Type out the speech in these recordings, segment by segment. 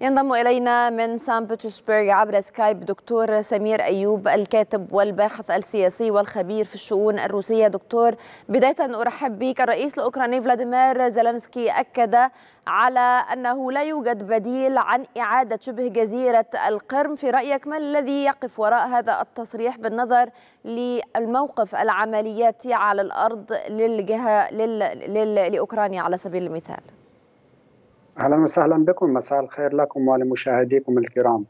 ينضم إلينا من سان بطرسبرغ عبر سكايب دكتور سمير أيوب الكاتب والباحث السياسي والخبير في الشؤون الروسية. دكتور بداية أرحب بك. الرئيس الأوكراني فلاديمير زيلنسكي أكد على أنه لا يوجد بديل عن إعادة شبه جزيرة القرم. في رأيك ما الذي يقف وراء هذا التصريح بالنظر للموقف العملياتي على الأرض للجهة لل... لل... لأوكرانيا على سبيل المثال؟ أهلا وسهلا بكم مساء الخير لكم ولمشاهديكم الكرام.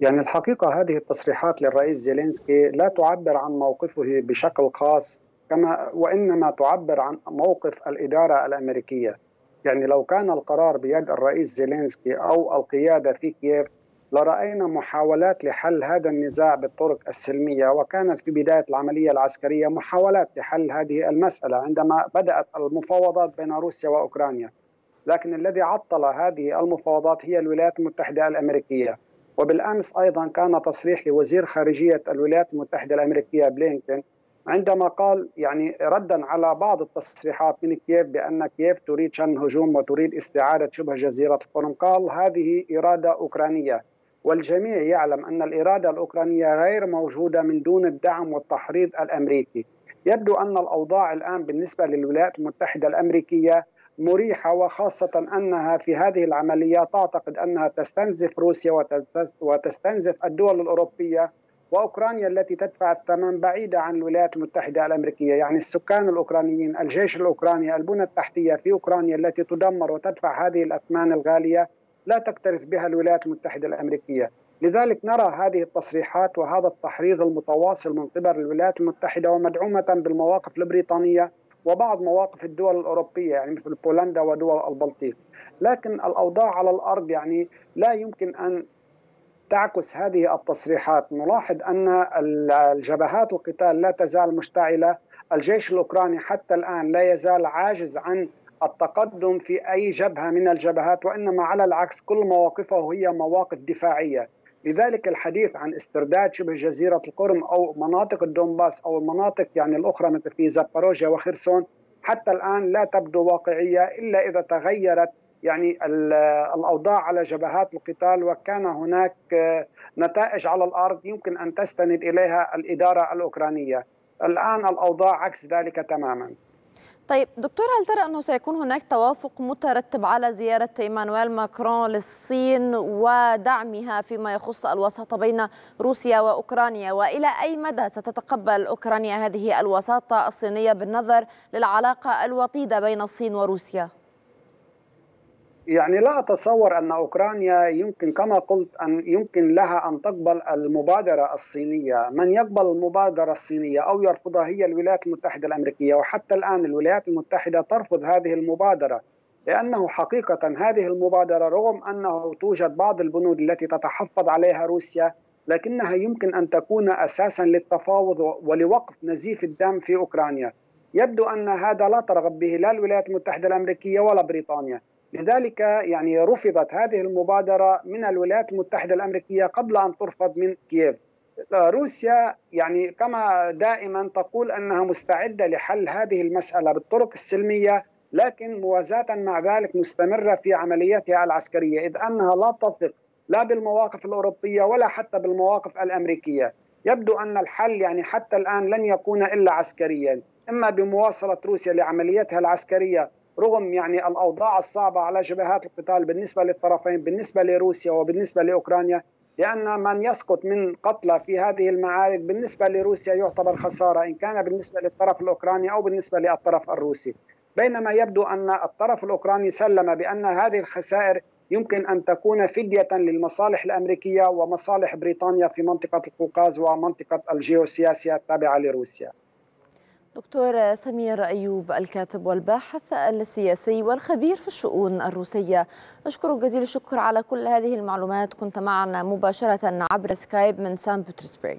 يعني الحقيقة هذه التصريحات للرئيس زيلينسكي لا تعبر عن موقفه بشكل خاص كما وإنما تعبر عن موقف الإدارة الأمريكية. يعني لو كان القرار بيد الرئيس زيلينسكي أو القيادة في كييف لرأينا محاولات لحل هذا النزاع بالطرق السلمية وكانت في بداية العملية العسكرية محاولات لحل هذه المسألة عندما بدأت المفاوضات بين روسيا وأوكرانيا. لكن الذي عطل هذه المفاوضات هي الولايات المتحدة الأمريكية. وبالأمس أيضا كان تصريح لوزير خارجية الولايات المتحدة الأمريكية بلينكن عندما قال يعني ردا على بعض التصريحات من كييف بأن كييف تريد شن هجوم وتريد استعادة شبه جزيرة القرم قال هذه إرادة أوكرانية. والجميع يعلم أن الإرادة الأوكرانية غير موجودة من دون الدعم والتحريض الأمريكي. يبدو أن الأوضاع الآن بالنسبة للولايات المتحدة الأمريكية مريحة وخاصة أنها في هذه العمليات تعتقد أنها تستنزف روسيا وتستنزف الدول الأوروبية وأوكرانيا التي تدفع الثمن بعيدة عن الولايات المتحدة الأمريكية. يعني السكان الأوكرانيين الجيش الأوكراني البنى التحتية في أوكرانيا التي تدمر وتدفع هذه الأثمان الغالية لا تكترث بها الولايات المتحدة الأمريكية. لذلك نرى هذه التصريحات وهذا التحريض المتواصل من قبل الولايات المتحدة ومدعومة بالمواقف البريطانية وبعض مواقف الدول الأوروبية يعني مثل بولندا ودول البلطيق. لكن الأوضاع على الأرض يعني لا يمكن أن تعكس هذه التصريحات. نلاحظ أن الجبهات القتال لا تزال مشتعلة. الجيش الأوكراني حتى الآن لا يزال عاجز عن التقدم في أي جبهة من الجبهات وإنما على العكس كل مواقفه هي مواقف دفاعية. لذلك الحديث عن استرداد شبه جزيرة القرم أو مناطق الدومباس أو المناطق يعني الأخرى مثل في زاباروجيا وخرسون حتى الآن لا تبدو واقعية إلا إذا تغيرت يعني الأوضاع على جبهات القتال وكان هناك نتائج على الأرض يمكن أن تستند إليها الإدارة الأوكرانية. الآن الأوضاع عكس ذلك تماماً. طيب دكتور هل ترى أنه سيكون هناك توافق مترتب على زيارة إيمانويل ماكرون للصين ودعمها فيما يخص الوساطة بين روسيا وأوكرانيا وإلى أي مدى ستتقبل أوكرانيا هذه الوساطة الصينية بالنظر للعلاقة الوطيدة بين الصين وروسيا؟ يعني لا أتصور أن أوكرانيا يمكن كما قلت أن يمكن لها أن تقبل المبادرة الصينية. من يقبل المبادرة الصينية أو يرفضها هي الولايات المتحدة الأمريكية وحتى الآن الولايات المتحدة ترفض هذه المبادرة لأنه حقيقة هذه المبادرة رغم أنه توجد بعض البنود التي تتحفظ عليها روسيا لكنها يمكن أن تكون أساسا للتفاوض ولوقف نزيف الدم في أوكرانيا. يبدو أن هذا لا ترغب به لا الولايات المتحدة الأمريكية ولا بريطانيا. لذلك يعني رفضت هذه المبادرة من الولايات المتحدة الأمريكية قبل أن ترفض من كييف. روسيا يعني كما دائما تقول أنها مستعدة لحل هذه المسألة بالطرق السلمية لكن موازاة مع ذلك مستمرة في عملياتها العسكرية إذ أنها لا تثق لا بالمواقف الأوروبية ولا حتى بالمواقف الأمريكية. يبدو أن الحل يعني حتى الآن لن يكون إلا عسكريا. إما بمواصلة روسيا لعملياتها العسكرية رغم يعني الأوضاع الصعبة على جبهات القتال بالنسبة للطرفين بالنسبة لروسيا وبالنسبة لأوكرانيا لأن من يسقط من قتلى في هذه المعارك بالنسبة لروسيا يعتبر خسارة إن كان بالنسبة للطرف الأوكراني أو بالنسبة للطرف الروسي. بينما يبدو أن الطرف الأوكراني سلم بأن هذه الخسائر يمكن أن تكون فدية للمصالح الأمريكية ومصالح بريطانيا في منطقة القوقاز ومنطقة الجيوسياسية التابعة لروسيا. دكتور سمير أيوب الكاتب والباحث السياسي والخبير في الشؤون الروسية. أشكرك جزيل الشكر على كل هذه المعلومات. كنت معنا مباشرة عبر سكايب من سان بطرسبرغ.